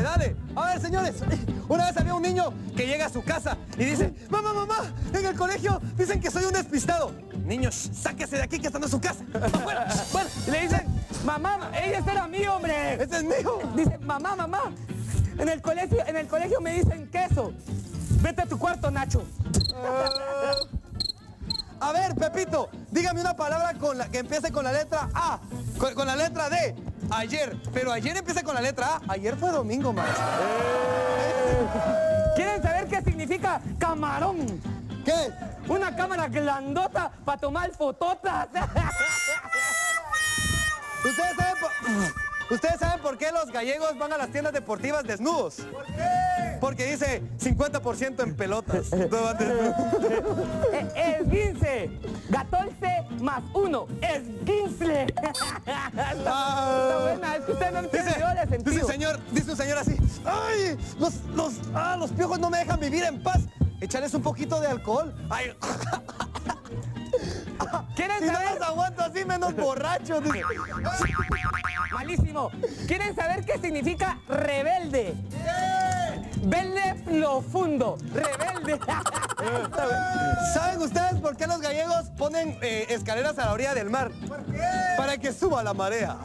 Dale. A ver, señores. Una vez había un niño que llega a su casa y dice, mamá, mamá, en el colegio dicen que soy un despistado. Niños, sáquese de aquí que están en su casa. Afuera. Bueno, y le dicen, mamá, ella era mí, hombre. Ese es mío. Dice, mamá, mamá, en el colegio, en el colegio me dicen queso. Vete a tu cuarto, Nacho. A ver, Pepito, dígame una palabra con la, que empiece con la letra A, con, con la letra D. Ayer, pero ayer empieza con la letra A. Ayer fue domingo, maestro. ¿Quieren saber qué significa camarón? ¿Qué? Una cámara glandota para tomar fototas. ¿Ustedes saben, por, ¿Ustedes saben por qué los gallegos van a las tiendas deportivas desnudos? ¿Por qué? Porque dice 50% en pelotas. Eh, Esguince. 14 más 1. Esguince. Está buena, es que usted no Dice, entendió el dice sentido. un señor, dice un señor así, ay, los, los, ah, los piojos no me dejan vivir en paz. Échales un poquito de alcohol. Ay, ¿Quieren si no los aguanto así, menos borracho. dice. Malísimo. ¿Quieren saber qué significa rebelde? Velde profundo. Rebelde. ¿Saben ustedes por qué los gallegos ponen eh, escaleras a la orilla del mar? ¿Por qué? Para que suba la marea.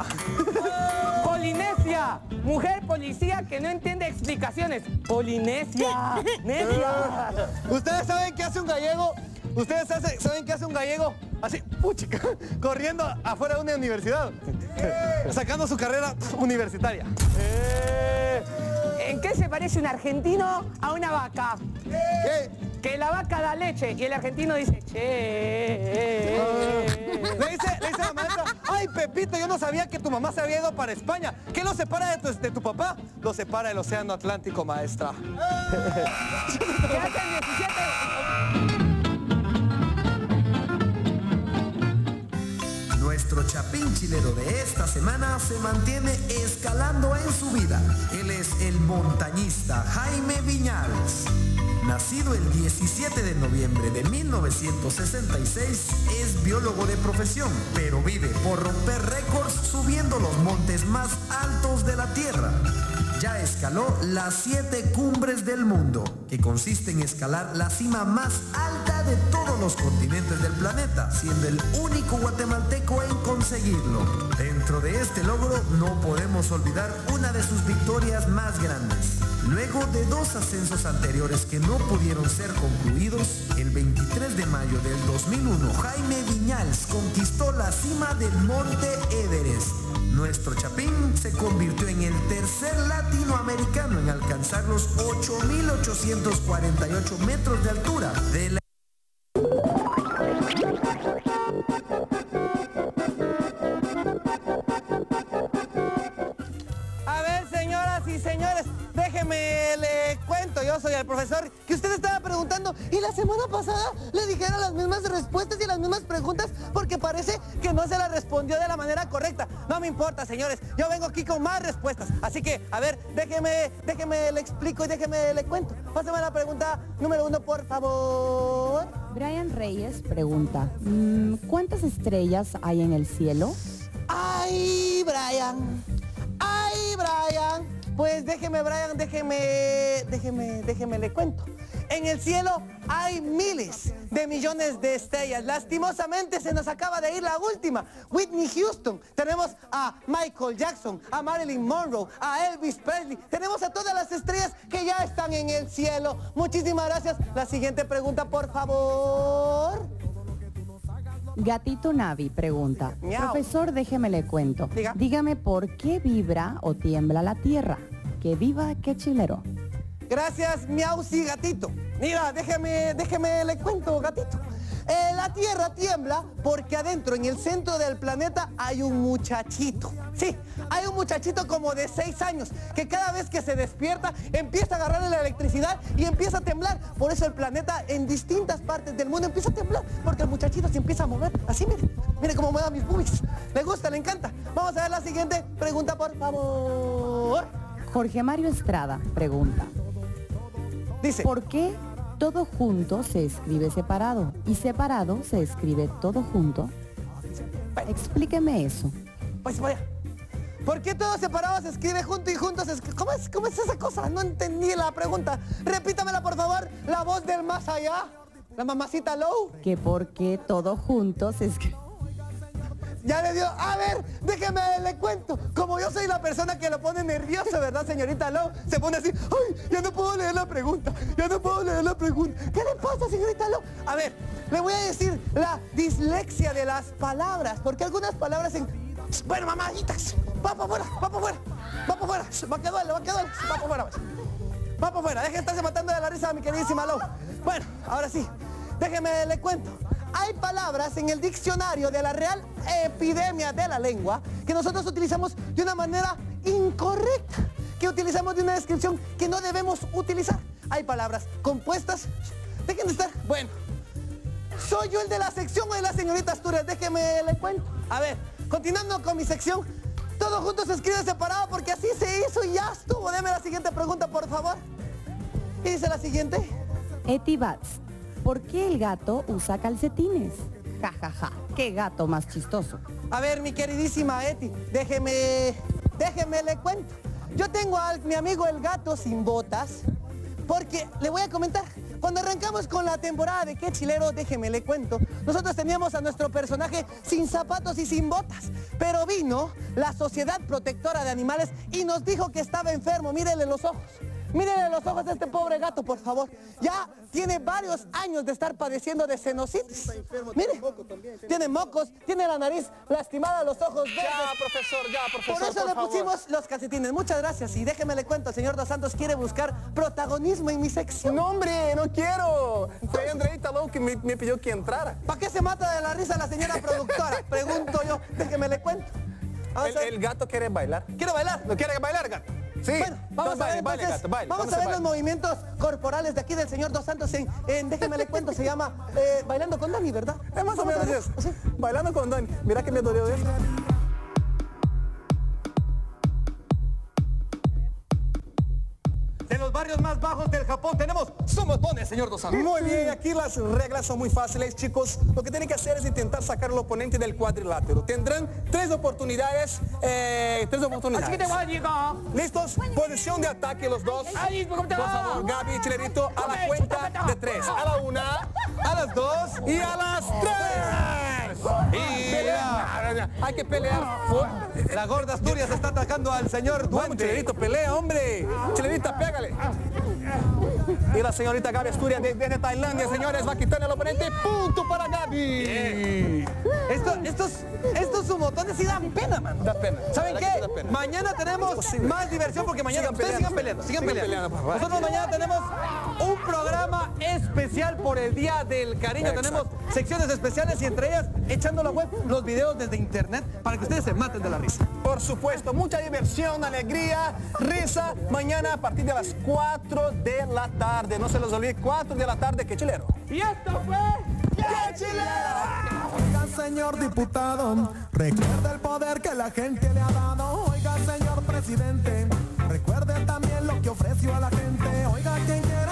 Polinesia. Mujer policía que no entiende explicaciones. Polinesia. Necia. ¿Ustedes saben qué hace un gallego? ¿Ustedes hace- saben qué hace un gallego? Así, puchica, corriendo afuera de una universidad. Sacando su carrera universitaria. ¿En qué se parece un argentino a una vaca? ¿Qué? Que la vaca da leche y el argentino dice, che. Le dice, le dice la maestra, ay Pepito, yo no sabía que tu mamá se había ido para España. ¿Qué lo separa de tu, de tu papá? Lo separa el océano Atlántico, maestra. ¿Qué hacen 17? Chapín chilero de esta semana se mantiene escalando en su vida. Él es el montañista Jaime Viñals. Nacido el 17 de noviembre de 1966, es biólogo de profesión, pero vive por romper récords subiendo los montes más altos de la Tierra. Ya escaló las siete cumbres del mundo, que consiste en escalar la cima más alta de todos los continentes del planeta, siendo el único guatemalteco en conseguirlo. Dentro de este logro no podemos olvidar una de sus victorias más grandes. Luego de dos ascensos anteriores que no pudieron ser concluidos, el 23 de mayo del 2001 Jaime Viñals conquistó la cima del monte Everest. Nuestro Chapín se convirtió en el tercer latinoamericano en alcanzar los 8.848 metros de altura de la semana pasada le dijeron las mismas respuestas y las mismas preguntas porque parece que no se la respondió de la manera correcta. No me importa, señores. Yo vengo aquí con más respuestas. Así que, a ver, déjeme, déjeme le explico y déjeme le cuento. Pásame la pregunta número uno, por favor. Brian Reyes pregunta, mm, ¿cuántas estrellas hay en el cielo? Ay, Brian. Ay, Brian. Pues déjeme, Brian, déjeme, déjeme, déjeme le cuento. En el cielo hay miles de millones de estrellas. Lastimosamente se nos acaba de ir la última. Whitney Houston. Tenemos a Michael Jackson, a Marilyn Monroe, a Elvis Presley. Tenemos a todas las estrellas que ya están en el cielo. Muchísimas gracias. La siguiente pregunta, por favor. Gatito Navi pregunta, Miau. profesor, déjeme le cuento. Diga. Dígame por qué vibra o tiembla la tierra. Que viva que chilero. Gracias, miausi gatito. Mira, déjeme, déjeme le cuento, gatito. Eh, la Tierra tiembla porque adentro, en el centro del planeta, hay un muchachito. Sí, hay un muchachito como de 6 años que cada vez que se despierta empieza a agarrarle la electricidad y empieza a temblar. Por eso el planeta en distintas partes del mundo empieza a temblar porque el muchachito se empieza a mover. Así, mire, mire cómo mueve mis boobies. Le gusta, le encanta. Vamos a ver la siguiente pregunta, por favor. Jorge Mario Estrada pregunta, Dice. ¿por qué todo junto se escribe separado y separado se escribe todo junto? Explíqueme eso. Pues vaya. ¿Por qué todos separados se escribe junto y juntos se escribe? ¿Cómo es, ¿Cómo es esa cosa? No entendí la pregunta. Repítamela, por favor, la voz del más allá. La mamacita Low. Que por qué todo junto se escribe. Ya le dio. A ver, déjeme le cuento. Como yo soy la persona que lo pone nervioso, ¿verdad, señorita Low? Se pone así. ¡Ay! Ya no puedo leer la pregunta. Ya no puedo leer la pregunta. ¿Qué le pasa, señorita Low? A ver, le voy a decir la dislexia de las palabras. Porque algunas palabras en. Bueno, mamajitas. Va para afuera, va para afuera. Va para afuera. Va que duele, va que duele. Va para afuera. Va para afuera. Deje de estarse matando de la risa, mi queridísima Low. Bueno, ahora sí. Déjeme le cuento. Hay palabras en el diccionario de la Real Epidemia de la Lengua que nosotros utilizamos de una manera incorrecta, que utilizamos de una descripción que no debemos utilizar. Hay palabras compuestas. Dejen de estar. Bueno, soy yo el de la sección o de la señorita Asturias. Déjeme le cuento. A ver, continuando con mi sección. Todo junto se escribe separado porque así se hizo y ya estuvo. Deme la siguiente pregunta, por favor. ¿Qué dice la siguiente? Eti Bats, ¿por qué el gato usa calcetines? Ja, ja, ja. Qué gato más chistoso. A ver, mi queridísima Eti, déjeme, déjeme le cuento. Yo tengo a mi amigo el gato sin botas, porque le voy a comentar. Cuando arrancamos con la temporada de Qué Chilero, déjeme le cuento, nosotros teníamos a nuestro personaje sin zapatos y sin botas. Pero vino la Sociedad Protectora de Animales y nos dijo que estaba enfermo. Mírenle los ojos. Mírenle los ojos a este pobre gato, por favor. Ya tiene varios años de estar padeciendo de senositis. Mire, tiene mocos, tiene la nariz lastimada, los ojos verdes. Ya, profesor, ya, profesor, Por eso le favor. pusimos los calcetines. Muchas gracias. Y déjeme le cuento, el señor Dos Santos quiere buscar protagonismo en mi sección. No, hombre, no quiero. Fue Andreita Lowe que me, me pidió que entrara. ¿Para qué se mata de la risa la señora productora? Pregunto yo. Déjeme le cuento. El, el gato quiere bailar. ¿Quiere bailar? ¿No quiere bailar, gato? Sí. Bueno, vamos a ver baile, entonces, gato, baile. vamos a ver los movimientos corporales de aquí del señor Dos Santos en, en déjeme le cuento, se llama eh, Bailando con Dani, ¿verdad? Es más o menos eso. Bailando con Dani. Mira que me dolió eso. De los barrios más bajos del Japón tenemos sumotones, señor Dos Santos. Muy bien, aquí las reglas son muy fáciles, chicos. Lo que tienen que hacer es intentar sacar al oponente del cuadrilátero. Tendrán tres oportunidades. eh, tres oportunidades. ¿Listos? Posición de ataque los dos. Ay, ¿cómo te Por favor, Gaby y Chilerito, a la cuenta de tres. A la una, a las dos y a las tres. Hay que pelear la gorda Asturias está atacando al señor Vamos, Duende. Chilerito, pelea, hombre. Chilerita, pégale. Y la señorita Gaby Asturias de- desde Tailandia, señores, va a quitarle al oponente. Punto para Gaby. Esto- estos, estos sumotones sí dan pena, mano. Da pena. ¿Saben qué? pena. Mañana tenemos más diversión porque mañana Sigan ustedes sigan peleando. peleando, sigan, Sigan peleando. peleando, por favor. Nosotros mañana tenemos Un programa especial por el Día del Cariño. Exacto. Tenemos secciones especiales y entre ellas, echando la web, los videos desde internet para que ustedes se maten de la risa. Por supuesto, mucha diversión, alegría, risa. Mañana a partir de las 4 de la tarde. No se los olvide, 4 de la tarde, que chilero. Y esto fue... ¡Qué chilero! Señor diputado, recuerde el poder que la gente le ha dado. Oiga, señor presidente, recuerde también lo que ofreció a la gente. Oiga, quien quiera